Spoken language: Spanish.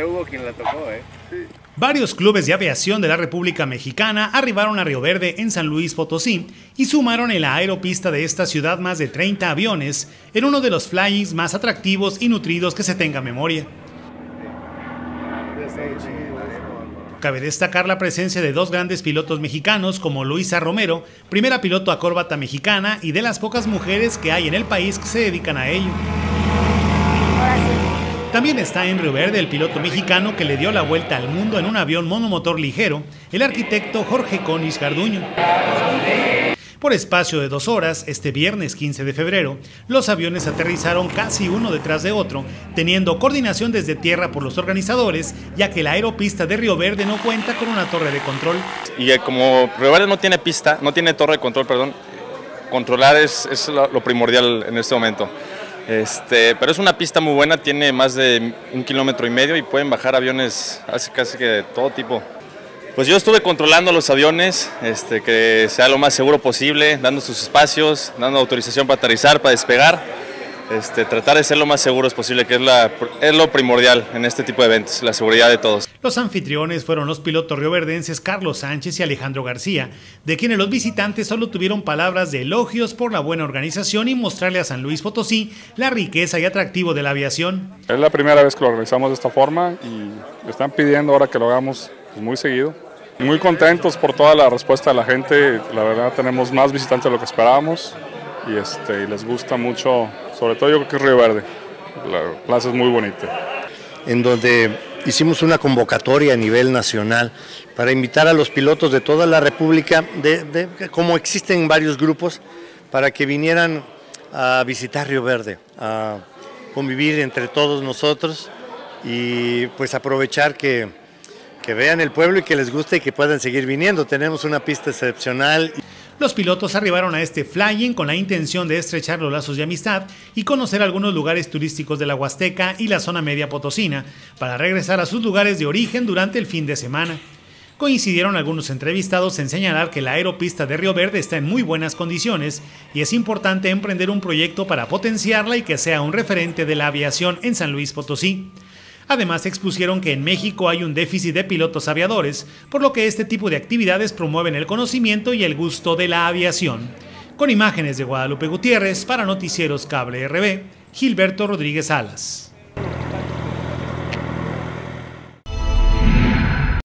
Ya hubo quien la tocó, ¿eh? Varios clubes de aviación de la República Mexicana arribaron a Río Verde en San Luis Potosí y sumaron en la aeropista de esta ciudad más de 30 aviones en uno de los flyings más atractivos y nutridos que se tenga memoria. Cabe destacar la presencia de dos grandes pilotos mexicanos como Luisa Romero, primera piloto acórbata mexicana y de las pocas mujeres que hay en el país que se dedican a ello. También está en Río Verde el piloto mexicano que le dio la vuelta al mundo en un avión monomotor ligero, el arquitecto Jorge Conis Garduño. Por espacio de dos horas, este viernes 15 de febrero, los aviones aterrizaron casi uno detrás de otro, teniendo coordinación desde tierra por los organizadores, ya que la aeropista de Río Verde no cuenta con una torre de control. Y como Río Verde no tiene pista, no tiene torre de control, perdón, controlar es, es lo primordial en este momento. Este, pero es una pista muy buena, tiene más de un kilómetro y medio y pueden bajar aviones casi, casi que de todo tipo. Pues yo estuve controlando los aviones, este, que sea lo más seguro posible, dando sus espacios, dando autorización para aterrizar, para despegar. Este, tratar de ser lo más seguros posible, que es, la, es lo primordial en este tipo de eventos, la seguridad de todos. Los anfitriones fueron los pilotos rioverdenses Carlos Sánchez y Alejandro García, de quienes los visitantes solo tuvieron palabras de elogios por la buena organización y mostrarle a San Luis Potosí la riqueza y atractivo de la aviación. Es la primera vez que lo organizamos de esta forma y están pidiendo ahora que lo hagamos pues, muy seguido. Muy contentos por toda la respuesta de la gente, la verdad tenemos más visitantes de lo que esperábamos y, este, y les gusta mucho, sobre todo yo creo que es Río Verde, la plaza es muy bonita. En donde hicimos una convocatoria a nivel nacional para invitar a los pilotos de toda la República, de, como existen varios grupos, para que vinieran a visitar Río Verde, a convivir entre todos nosotros y pues aprovechar que, que vean el pueblo y que les guste y que puedan seguir viniendo. Tenemos una pista excepcional. Los pilotos arribaron a este flying con la intención de estrechar los lazos de amistad y conocer algunos lugares turísticos de la Huasteca y la zona media potosina, para regresar a sus lugares de origen durante el fin de semana. Coincidieron algunos entrevistados en señalar que la aeropista de Río Verde está en muy buenas condiciones y es importante emprender un proyecto para potenciarla y que sea un referente de la aviación en San Luis Potosí. Además, expusieron que en México hay un déficit de pilotos aviadores, por lo que este tipo de actividades promueven el conocimiento y el gusto de la aviación. Con imágenes de Guadalupe Gutiérrez para Noticieros Cable RB, Gilberto Rodríguez Alas.